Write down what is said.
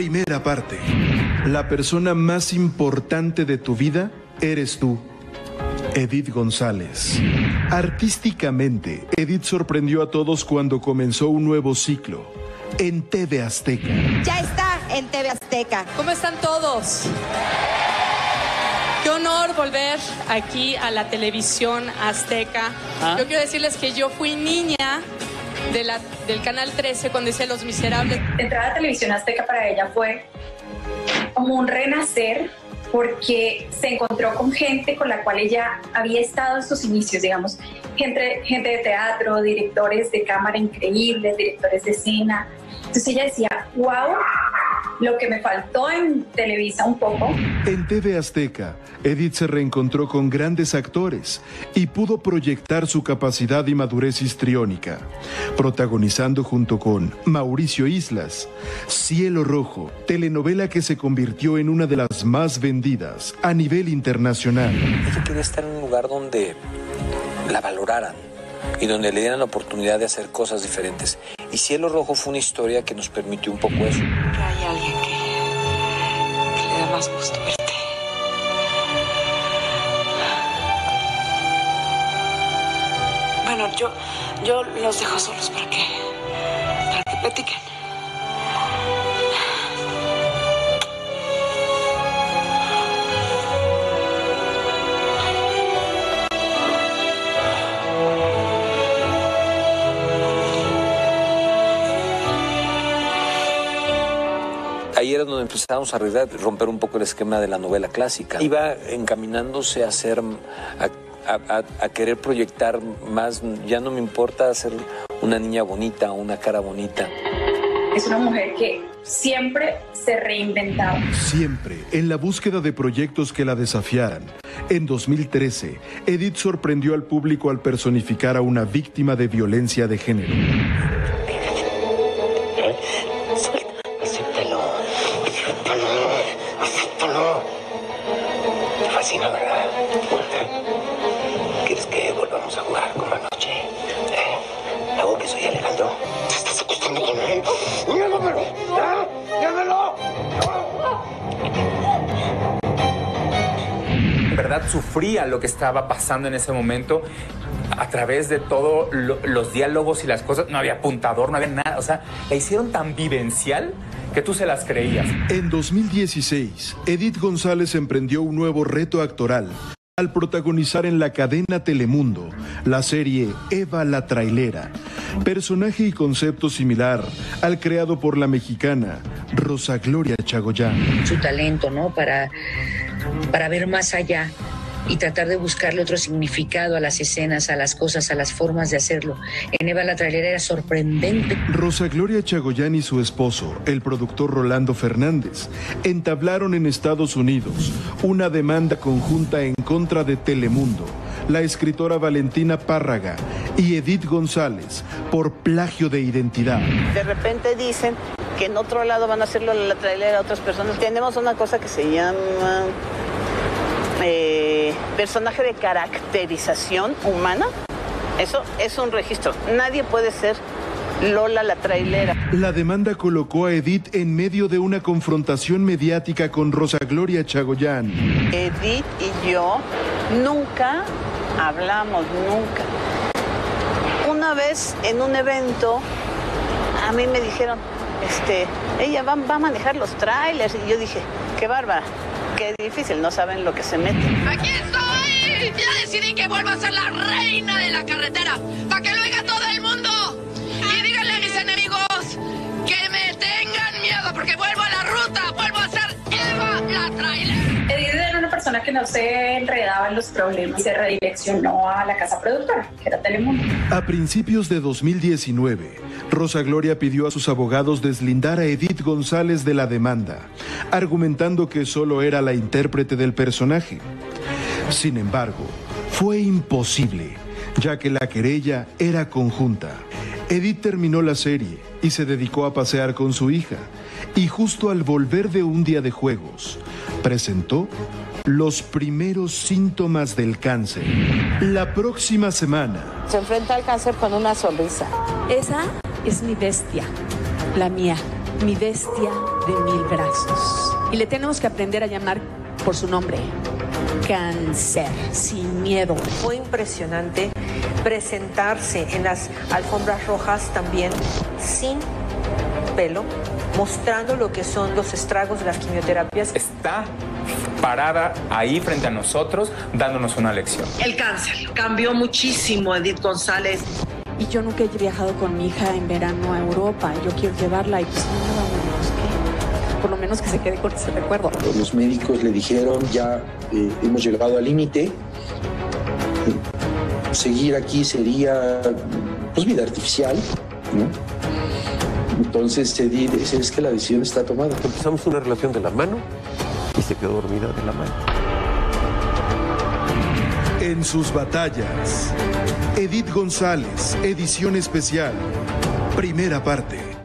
Primera parte. La persona más importante de tu vida eres tú. Edith González. Artísticamente, Edith sorprendió a todos cuando comenzó un nuevo ciclo en TV Azteca. Ya está en TV Azteca. ¿Cómo están todos? Qué honor volver aquí a la televisión azteca. ¿Ah? Yo quiero decirles que yo fui niña de la- del Canal 13 cuando hice Los Miserables. entrar a televisión azteca para ella fue como un renacer porque se encontró con gente con la cual ella había estado en sus inicios, digamos, gente, gente de teatro, directores de cámara increíbles, directores de escena. Entonces ella decía, wow, lo que me faltó en Televisa un poco, En TV Azteca, Edith se reencontró con grandes actores y pudo proyectar su capacidad y madurez histriónica, protagonizando junto con Mauricio Islas, Cielo Rojo, telenovela que se convirtió en una de las más vendidas a nivel internacional. Ella quería estar en un lugar donde la valoraran y donde le dieran la oportunidad de hacer cosas diferentes. Y Cielo Rojo fue una historia que nos permitió un poco eso. Más gusto verte. Bueno, yo, yo los dejo solos para que, para que platiquen. Ahí era donde empezábamos a arreglar, romper un poco el esquema de la novela clásica. Iba encaminándose a ser, a, a- a- a querer proyectar más, ya no me importa ser una niña bonita, una cara bonita. es una mujer que siempre se reinventaba. Siempre en la búsqueda de proyectos que la desafiaran. En 2013, Edith sorprendió al público al personificar a una víctima de violencia de género. Acéptalo. Acéptalo. Te fascina, ¿verdad? ¿Quieres que volvamos a jugar como anoche? ¿Eh? ¿Hago que soy Alejandro? ¿Te estás acostando con él? ¡Llévamelo! ¿Ah? Verdad sufría lo que estaba pasando en ese momento a través de todos los diálogos y las cosas. No había apuntador, no había nada. O sea, la hicieron tan vivencial que tú se las creías. En 2016, Edith González emprendió un nuevo reto actoral al protagonizar en la cadena Telemundo la serie Eva la Trailera, personaje y concepto similar al creado por la mexicana Rosa Gloria Chagoyán. su talento, ¿no? Para, para ver más allá y tratar de buscarle otro significado a las escenas, a las cosas, a las formas de hacerlo. En Eva la trailera era sorprendente. Rosa Gloria Chagoyán y su esposo, el productor Rolando Fernández, entablaron en Estados Unidos una demanda conjunta en contra de Telemundo, la escritora Valentina Párraga y Edith González por plagio de identidad. De repente dicen que en otro lado van a hacerlo la trailera a otras personas. Tenemos una cosa que se llama eh, personaje de caracterización humana. Eso es un registro. Nadie puede ser Lola la trailera. La demanda colocó a Edith en medio de una confrontación mediática con Rosa Gloria Chagoyán. Edith y yo nunca hablamos, nunca. Una vez en un evento, a mí me dijeron, este, ella va, va a manejar los trailers. Y yo dije, qué bárbara, qué difícil, no saben lo que se meten. ¡Aquí estoy! Ya decidí que vuelvo a ser la reina de la carretera. Para que lo oiga todo que no se enredaba en los problemas se redireccionó a la casa productora, que era Telemundo. A principios de 2019, Rosa Gloria pidió a sus abogados deslindar a Edith González de la demanda, argumentando que solo era la intérprete del personaje. Sin embargo, fue imposible, ya que la querella era conjunta. Edith terminó la serie y se dedicó a pasear con su hija, y justo al volver de un día de juegos, presentó los primeros síntomas del cáncer. La próxima semana, Se enfrenta al cáncer con una sonrisa. Esa es mi bestia, la mía. mi bestia de mil brazos. Y le tenemos que aprender a llamar por su nombre. Cáncer, sin miedo. Fue impresionante presentarse en las alfombras rojas también sin pelo, mostrando lo que son los estragos de las quimioterapias. Está parada ahí frente a nosotros dándonos una lección. El cáncer cambió muchísimo Edith González. Y yo nunca he viajado con mi hija en verano a Europa. Yo quiero llevarla y pues no por lo menos que se quede con ese recuerdo. Los médicos le dijeron ya eh, hemos llegado al límite. Seguir aquí sería pues vida artificial, ¿no? Entonces se dice es que la decisión está tomada. Empezamos una relación de la mano y se quedó dormida de la mano. En sus batallas, Edith González, edición especial, primera parte.